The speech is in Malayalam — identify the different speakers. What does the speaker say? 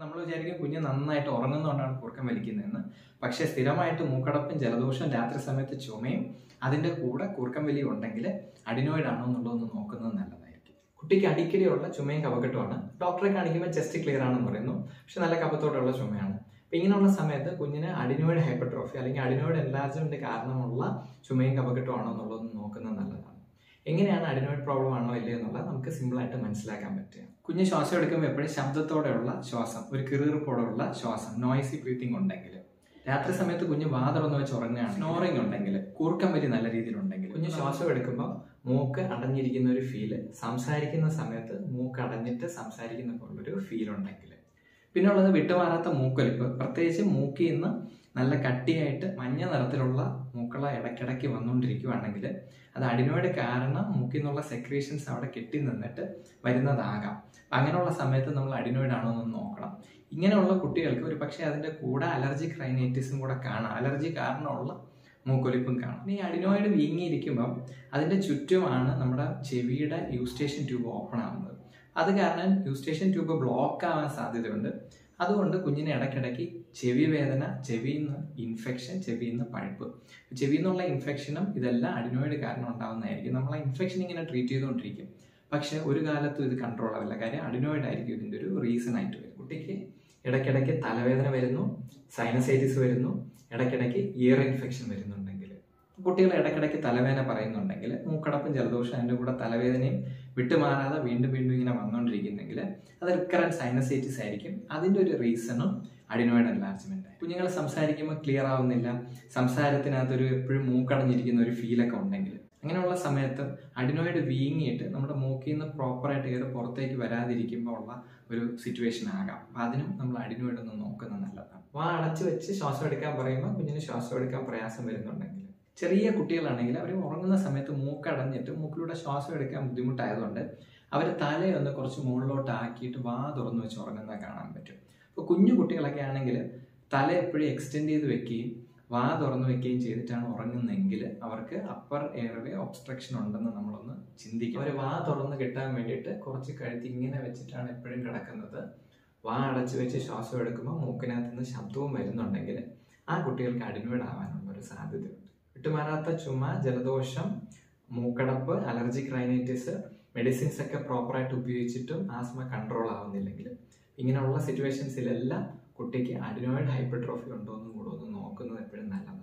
Speaker 1: നമ്മൾ വിചാരിക്കും കുഞ്ഞ് നന്നായിട്ട് ഉറങ്ങുന്നതുകൊണ്ടാണ് കുറുക്കം വലിക്കുന്നതെന്ന്. പക്ഷേ സ്ഥിരമായിട്ട് മൂക്കടപ്പും ജലദോഷവും രാത്രി സമയത്ത് ചുമയും അതിന്റെ കൂടെ കൂർക്കം വലി ഉണ്ടെങ്കിൽ അഡിനോയിഡ് ആണോ എന്നുള്ളതൊന്ന് നോക്കുന്നത് നല്ലതായിരിക്കും. കുട്ടിക്ക് അടിക്കടിയുള്ള ചുമയും കവക്കെട്ടുമാണ് ഡോക്ടറെ കാണിക്കുമ്പോൾ ചെസ്റ്റ് ക്ലിയർ ആണെന്ന് പറയുന്നു. പക്ഷെ നല്ല കപത്തോടെയുള്ള ചുമയാണ്. അപ്പം ഇങ്ങനെയുള്ള സമയത്ത് കുഞ്ഞിന് അഡിനോയിഡ് ഹൈപ്പർട്രോഫി അല്ലെങ്കിൽ അഡിനോയിഡ് എൻലാർജ്മെന്റ് കാരണമുള്ള ചുമയും കഫക്കെട്ടും ആണോ എന്നുള്ളതൊന്ന് നോക്കുന്നത് നല്ലതാണ്. എങ്ങനെയാണ് അഡിനോയിഡ് പ്രോബ്ലം ആണോ ഇല്ലയോ എന്നുള്ളത് നമുക്ക് സിമ്പിളായിട്ട് മനസ്സിലാക്കാൻ പറ്റുക. കുഞ്ഞ് ശ്വാസം എടുക്കുമ്പോൾ എപ്പോഴും ശബ്ദത്തോടെയുള്ള ശ്വാസം ഒരു കിറിറിപ്പോടെയുള്ള ശ്വാസം നോയ്സി ബ്രീത്തിങ് ഉണ്ടെങ്കിൽ. രാത്രി സമയത്ത് കുഞ്ഞ് വാതറന്ന് വെച്ച് ഉറങ്ങുകയാണ്. സ്നോറിങ് ഉണ്ടെങ്കിൽ കൂർക്കം വലി നല്ല രീതിയിലുണ്ടെങ്കിൽ കുഞ്ഞ് ശ്വാസം എടുക്കുമ്പോൾ മൂക്ക് അടഞ്ഞിരിക്കുന്ന ഒരു ഫീൽ സംസാരിക്കുന്ന സമയത്ത് മൂക്ക് അടഞ്ഞിട്ട് സംസാരിക്കുന്ന പോലുള്ളൊരു ഫീൽ ഉണ്ടെങ്കിൽ. പിന്നെ ഉള്ളത് വിട്ടുമാറാത്ത മൂക്കൊലിപ്പ് പ്രത്യേകിച്ച് മൂക്കിൽ നിന്ന് നല്ല കട്ടിയായിട്ട് മഞ്ഞ നിറത്തിലുള്ള മൂക്കള ഇടയ്ക്കിടയ്ക്ക് വന്നുകൊണ്ടിരിക്കുകയാണെങ്കിൽ അത് അഡിനോയിഡ് കാരണം മൂക്കിൽ നിന്നുള്ള സെക്രീഷൻസ് അവിടെ കെട്ടി നിന്നിട്ട് വരുന്നതാകാം. അങ്ങനെയുള്ള സമയത്ത് നമ്മൾ അഡിനോയിഡ് ആണോ എന്ന് നോക്കണം. ഇങ്ങനെയുള്ള കുട്ടികൾക്ക് ഒരു പക്ഷേ അതിന്റെ കൂടെ അലർജിക് റൈനൈറ്റിസും കൂടെ കാണാം. അലർജി കാരണമുള്ള മൂക്കൊലിപ്പും കാണാം. ഇനി അഡിനോയിഡ് വീങ്ങിയിരിക്കുമ്പം അതിന്റെ ചുറ്റുമാണ് നമ്മുടെ ചെവിയുടെ യൂസ്റ്റേഷൻ ട്യൂബ് ഓപ്പൺ ആവുന്നത്. അത് കാരണം യൂസ്റ്റേഷൻ ട്യൂബ് ബ്ലോക്ക് ആവാൻ സാധ്യതയുണ്ട്. അതുകൊണ്ട് കുഞ്ഞിന് ഇടയ്ക്കിടയ്ക്ക് ചെവി വേദന ചെവിയിൽ നിന്ന് ഇൻഫെക്ഷൻ ചെവിയിൽ നിന്ന് പഴുപ്പ്. ചെവിയിൽ നിന്നുള്ള ഇൻഫെക്ഷനും ഇതെല്ലാം അഡിനോയിഡ് കാരണം ഉണ്ടാകുന്നതായിരിക്കും നമ്മൾ ഇൻഫെക്ഷൻ ഇങ്ങനെ ട്രീറ്റ് ചെയ്തുകൊണ്ടിരിക്കും. പക്ഷെ ഒരു കാലത്തും ഇത് കൺട്രോൾ ആവില്ല. കാര്യം അഡിനോയിഡ് ആയിരിക്കും ഇതിന്റെ ഒരു റീസൺ ആയിട്ട് വരും. കുട്ടിക്ക് ഇടയ്ക്കിടയ്ക്ക് തലവേദന വരുന്നു സൈനസൈറ്റിസ് വരുന്നു ഇടയ്ക്കിടയ്ക്ക് ഇയർ ഇൻഫെക്ഷൻ വരുന്നുണ്ടെങ്കിൽ കുട്ടികൾ ഇടയ്ക്കിടയ്ക്ക് തലവേദന പറയുന്നുണ്ടെങ്കിൽ മൂക്കടപ്പും ജലദോഷം അതിന്റെ കൂടെ തലവേദനയും വിട്ടുമാറാതെ വീണ്ടും വീണ്ടും ഇങ്ങനെ വന്നുകൊണ്ടിരിക്കുന്നെങ്കിൽ അത് റിക്കറന്റ് സൈനസൈറ്റിസ് ആയിരിക്കും. അതിന്റെ ഒരു റീസണും അഡിനോയിഡ് എൻലാർജ്മെന്റ് കുഞ്ഞുങ്ങൾ സംസാരിക്കുമ്പോൾ ക്ലിയർ ആവുന്നില്ല. സംസാരത്തിനകത്തൊരു എപ്പോഴും മൂക്കടഞ്ഞിരിക്കുന്ന ഒരു ഫീലൊക്കെ ഉണ്ടെങ്കിൽ. അങ്ങനെയുള്ള സമയത്ത് അഡിനോയിഡ് വീങ്ങിയിട്ട് നമ്മുടെ മൂക്കിൽ നിന്ന് പ്രോപ്പറായിട്ട് എയർ പുറത്തേക്ക് വരാതിരിക്കുമ്പോൾ ഉള്ള ഒരു സിറ്റുവേഷൻ ആകാം. അപ്പം അതിനും നമ്മൾ അഡിനോയിഡ് ഒന്ന് നോക്കുന്നത് നല്ലതാണ്. വാ അടച്ചു വെച്ച് ശ്വാസം എടുക്കാൻ പറയുമ്പോൾ കുഞ്ഞിന് ശ്വാസം എടുക്കാൻ പ്രയാസം വരുന്നുണ്ടെങ്കിൽ ചെറിയ കുട്ടികളാണെങ്കിൽ അവർ ഉറങ്ങുന്ന സമയത്ത് മൂക്കടഞ്ഞിട്ട് മൂക്കിലൂടെ ശ്വാസം എടുക്കാൻ ബുദ്ധിമുട്ടായതുകൊണ്ട് അവർ തലയൊന്ന് കുറച്ച് മുകളിലോട്ട് ആക്കിയിട്ട് വാ തുറന്നു വെച്ച് ഉറങ്ങുന്നത് കാണാൻ പറ്റും. അപ്പോൾ കുഞ്ഞു കുട്ടികളൊക്കെ ആണെങ്കിൽ തല എപ്പോഴും എക്സ്റ്റെൻഡ് ചെയ്ത് വെക്കുകയും വാ തുറന്നു വെക്കുകയും ചെയ്തിട്ടാണ് ഉറങ്ങുന്നതെങ്കിൽ അവർക്ക് അപ്പർ എയർവേ ഒബ്സ്ട്രക്ഷൻ ഉണ്ടെന്ന് നമ്മളൊന്ന് ചിന്തിക്കും. അവർ വാ തുറന്ന് കിട്ടാൻ വേണ്ടിയിട്ട് കുറച്ച് കഴുത്തി ഇങ്ങനെ വെച്ചിട്ടാണ് എപ്പോഴും കിടക്കുന്നത്. വാ അടച്ചു വെച്ച് ശ്വാസം എടുക്കുമ്പോൾ മൂക്കിനകത്ത് നിന്ന് ശബ്ദവും വരുന്നുണ്ടെങ്കിൽ ആ കുട്ടികൾക്ക് അഡിനോയിഡ് സാധ്യതയുണ്ട് വിട്ടുമാറാത്ത ചുമ ജലദോഷം മൂക്കടപ്പ് അലർജിക് റൈനൈറ്റിസ് മെഡിസിൻസ് ഒക്കെ പ്രോപ്പറായിട്ട് ഉപയോഗിച്ചിട്ടും ആസ്മ കൺട്രോൾ ആവുന്നില്ലെങ്കിൽ ഇങ്ങനെയുള്ള സിറ്റുവേഷൻസിലെല്ലാം കുട്ടിക്ക് അഡിനോയിഡ് ഹൈപ്പർട്രോഫി ഉണ്ടോ എന്നും കൂടെ ഒന്ന് നോക്കുന്നത് എപ്പോഴും നല്ലതാണ്.